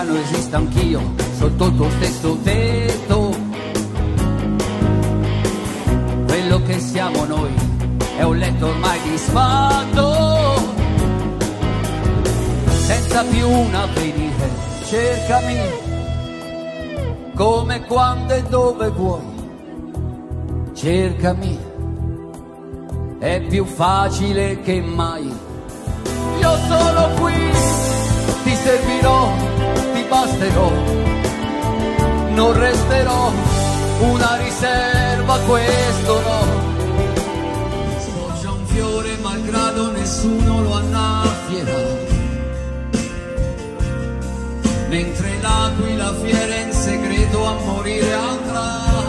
strano esisto anch'io sotto il tuo stesso tetto. Quello che siamo noi è un letto ormai disfatto, senza più un avvenire. Cercami come quando e dove vuoi. Cercami, è più facile che mai. Io sono qui, ti servirò, basterò, non resterò una riserva, questo no. Sboccia un fiore malgrado nessuno lo annaffierà. Mentre l'aquila fiera in segreto a morire anche